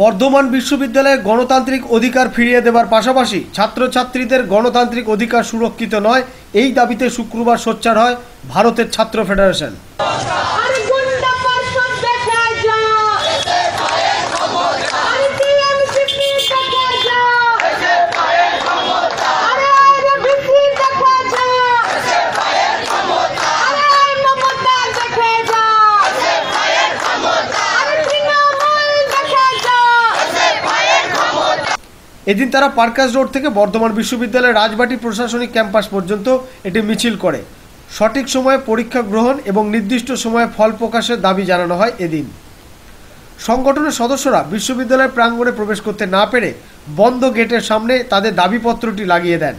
বর্ধমান বিশ্ববিদ্যালয়ে গণতান্ত্রিক অধিকার ফিরিয়ে দেবার পাশাপাশি ছাত্রছাত্রীদের গণতান্ত্রিক অধিকার সুরক্ষিত নয়, এই দাবিতে শুক্রবার সোচ্চার হয় ভারতের ছাত্র ফেডারেশন আরে গুন্ডা পার্ষদ দেখা যা আরে টিএমসিপি দেখা যা আরে আরে বিসি দেখা যা আরে মমতা দেখা যা আরে তৃণমূল দেখা যা এদিন তারা পার্কাস রোড থেকে বর্ধমান বিশ্ববিদ্যালয়ের রাজবাটি প্রশাসনিক ক্যাম্পাস পর্যন্ত এটি মিছিল করে। সঠিক সময়ে পরীক্ষা গ্রহণ এবং নির্দিষ্ট সময়ে ফল প্রকাশের দাবি জানানো হয় এদিন। সংগঠনের সদস্যরা বিশ্ববিদ্যালয়ের প্রাঙ্গণে প্রবেশ করতে না পেরে বন্ধ গেটের সামনে তাদের দাবিপত্রটি লাগিয়ে দেন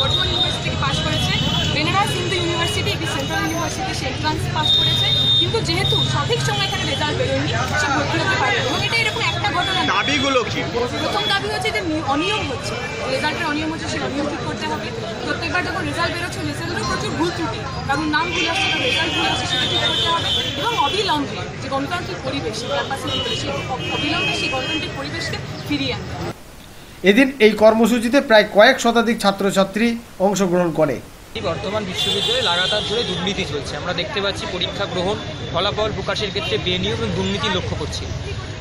বর্ধমান ইউনিভার্সিটি থেকে পাশ করেছে বেনারস হিন্দু ইউনিভার্সিটি একটি সেন্ট্রাল ইউনিভার্সিটি সে এন্ট্রান্স পাস করেছে। কিন্তু যেহেতু সঠিক সময় এখানে রেজাল্ট বেরোয়নি সে ভর্তি হতে পারে এবং এটা এরকম একটা ঘটনা। দাবিগুলো কি? প্রথম দাবি হচ্ছে যে অনিয়ম হচ্ছে। রেজাল্টের অনিয়ম হচ্ছে সেই অনিয়ম ঠিক করতে হবে। প্রত্যেকবার যখন রেজাল্ট বেরোচ্ছে রেজাল্টেরও প্রচুর ভুল ত্রুটি। কারণ নাম ভুল আসছে তো রেজাল্ট ভুল আসছে সেটা ঠিক করতে হবে। এবং অবিলম্বে যে গণতান্ত্রিক পরিবেশ ক্যাম্পাসের ভিতরে সেই অবিলম্বে সেই গণতান্ত্রিক পরিবেশকে ফিরিয়ে আনতে হবে। এদিন এই কর্মসূচিতে প্রায় কয়েক শতাধিক ছাত্রছাত্রী অংশগ্রহণ করে। বর্তমান বিশ্ববিদ্যালয়ে লাগাতার ধরে দুর্নীতি চলছে। আমরা দেখতে পাচ্ছি পরীক্ষা গ্রহণ ফলাফল প্রকাশের ক্ষেত্রে বেনিয়ম এবং দুর্নীতি লক্ষ্য করছি।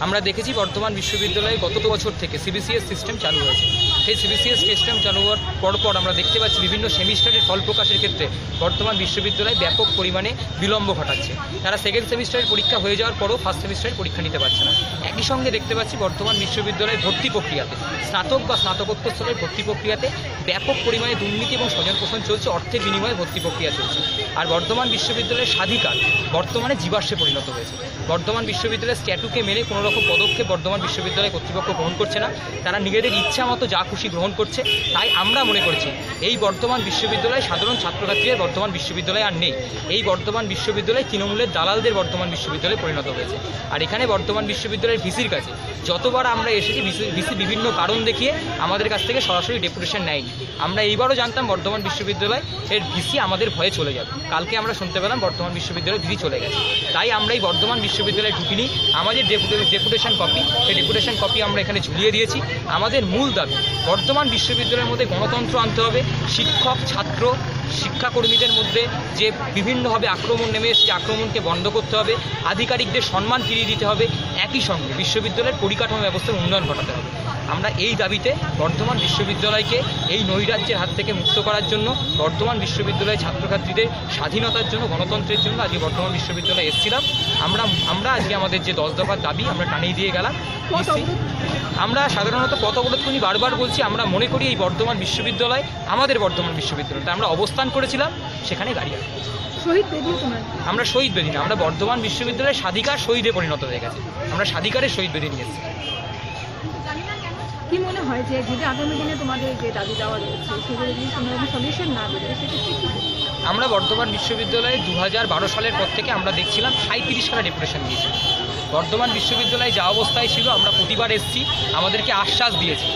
আমরা দেখেছি বর্তমান বিশ্ববিদ্যালয়ে গত বছর থেকে সিবিসিএস সিস্টেম চালু হয়েছে। সেই সিবিসিএস সিস্টেম চালু হওয়ার পরপর আমরা দেখতে পাচ্ছি বিভিন্ন সেমিস্টারের ফল প্রকাশের ক্ষেত্রে বর্তমান বিশ্ববিদ্যালয় ব্যাপক পরিমাণে বিলম্ব ঘটাচ্ছে। তারা সেকেন্ড সেমিস্টারের পরীক্ষা হয়ে যাওয়ার পরও ফার্স্ট সেমিস্টারের পরীক্ষা নিতে পারছে না। একই সঙ্গে দেখতে পাচ্ছি বর্তমান বিশ্ববিদ্যালয়ের ভর্তি প্রক্রিয়াতে, স্নাতক বা স্নাতকোত্তর স্তরের ভর্তি প্রক্রিয়াতে ব্যাপক পরিমাণে দুর্নীতি এবং স্বজন পোষণ চলছে, অর্থের বিনিময়ে ভর্তি প্রক্রিয়া চলছে। আর বর্তমান বিশ্ববিদ্যালয়ের স্বাধিকার বর্তমানে জীবাশ্মে পরিণত হয়েছে। বর্তমান বিশ্ববিদ্যালয়ের স্ট্যাটুকে মেনে কোনো রকম পদক্ষেপ বর্তমান বিশ্ববিদ্যালয় কর্তৃপক্ষ গ্রহণ করছে না। তারা নিজেদের ইচ্ছা মতো যা খুশি গ্রহণ করছে, তাই আমরা মনে করছি, এই বর্তমান বিশ্ববিদ্যালয়ে সাধারণ ছাত্রছাত্রীদের বর্তমান বিশ্ববিদ্যালয় আর নেই। এই বর্তমান বিশ্ববিদ্যালয় তৃণমূলের দালালদের বর্তমান বিশ্ববিদ্যালয়ে পরিণত হয়েছে। আর এখানে বর্তমান বিশ্ববিদ্যালয়ের ভিসির কাছে যতবার আমরা এসেছি ভিসি বিভিন্ন কারণ দেখিয়ে আমাদের কাছ থেকে সরাসরি ডেপুটেশন নেয়নি। আমরা এইবারও জানতাম বর্ধমান বিশ্ববিদ্যালয় এর ভিসি আমাদের ভয়ে চলে যাবে। কালকে আমরা শুনতে পেলাম বর্ধমান বিশ্ববিদ্যালয়ের ভিসি চলে গেছে। তাই আমরা এই বর্ধমান বিশ্ববিদ্যালয়ে ঢুকিনি। আমাদের ডেপুটেশন কপি, সেই ডেপুটেশন কপি আমরা এখানে ঝুলিয়ে দিয়েছি। আমাদের মূল দাবি বর্তমান বিশ্ববিদ্যালয়ের মধ্যে গণতন্ত্র আনতে হবে। শিক্ষক, ছাত্র, শিক্ষাকর্মীদের মধ্যে যে বিভিন্নভাবে আক্রমণ নেমে এসেছে, আক্রমণকে বন্ধ করতে হবে। আধিকারিকদের সম্মান ফিরিয়ে দিতে হবে। একই সঙ্গে বিশ্ববিদ্যালয়ের পরিকাঠামো ব্যবস্থার উন্নয়ন ঘটাতে হবে। আমরা এই দাবিতে বর্ধমান বিশ্ববিদ্যালয়কে এই নৈরাজ্যের হাত থেকে মুক্ত করার জন্য বর্ধমান বিশ্ববিদ্যালয়ের ছাত্রছাত্রীদের স্বাধীনতার জন্য গণতন্ত্রের জন্য আজকে বর্ধমান বিশ্ববিদ্যালয়ে এসেছিলাম। আমরা আমরা আজকে আমাদের যে দশ দফার দাবি আমরা টানিয়ে দিয়ে গেলাম। আমরা সাধারণত পথ বারবার বলছি আমরা মনে করি এই বর্ধমান বিশ্ববিদ্যালয় আমাদের বর্ধমান বিশ্ববিদ্যালয়টা আমরা অবস্থান করেছিলাম সেখানে বেদিও আমরা শহীদ বেদি না আমরা বর্ধমান বিশ্ববিদ্যালয়ের স্বাধিকার শহীদে পরিণত হয়ে গেছে। আমরা স্বাধিকারের শহীদ বেদি নিয়ে এসেছি। কি মনে হয় যে যদি আগামী দিনে তোমাদের যে দাবি দেওয়া রয়েছে, সেগুলো যদি কোনো সলিউশন না বেরোয় সেক্ষেত্রে আমরা বর্তমান বিশ্ববিদ্যালয়ে দু সালের পর থেকে আমরা দেখছিলাম সাঁত্রিশ খানা ডিপ্রেশন দিয়েছি বর্ধমান বিশ্ববিদ্যালয়ে যা অবস্থায় ছিল, আমরা প্রতিবার এসেছি। আমাদেরকে আশ্বাস দিয়েছে।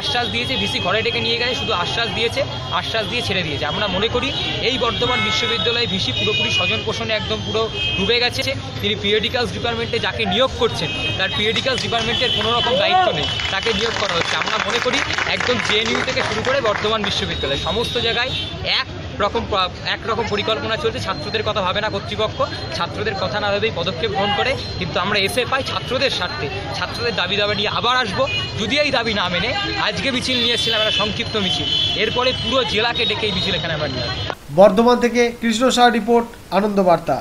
আশ্বাস দিয়েছে, ভিসি ঘরে ডেকে নিয়ে গেছে শুধু আশ্বাস দিয়েছে, আশ্বাস দিয়ে ছেড়ে দিয়েছে। আমরা মনে করি, এই বর্ধমান বিশ্ববিদ্যালয়ে ভিসি পুরোপুরি স্বজন পোষণে একদম পুরো ডুবে গেছে। তিনি পিরিয়ডিক্যালস ডিপার্টমেন্টে যাকে নিয়োগ করছেন, তার পিরিয়ডিক্যালস ডিপার্টমেন্টের কোনো রকম দায়িত্ব নেই, তাকে নিয়োগ করা হচ্ছে। আমরা মনে করি, একদম জেএনইউ থেকে শুরু করে বর্ধমান বিশ্ববিদ্যালয়, সমস্ত জায়গায় এক রকম একরকম পরিকল্পনা চলছে। ছাত্রদের কথা ভাবে না কর্তৃপক্ষ। ছাত্রদের কথা না ভেবেই পদক্ষেপ গ্রহণ করে। কিন্তু আমরা এসে পাই ছাত্রদের স্বার্থে, ছাত্রদের দাবি দাবা নিয়ে আবার আসব। যদি এই দাবি না মেনে, আজকে মিছিল নিয়ে এসেছিলাম একটা সংক্ষিপ্ত মিছিল। এরপরে পুরো জেলাকে ডেকে এই মিছিল এখানে আমরা নিয়ে বর্ধমান থেকে কৃষ্ণ শাহ রিপোর্ট, আনন্দ বার্তা।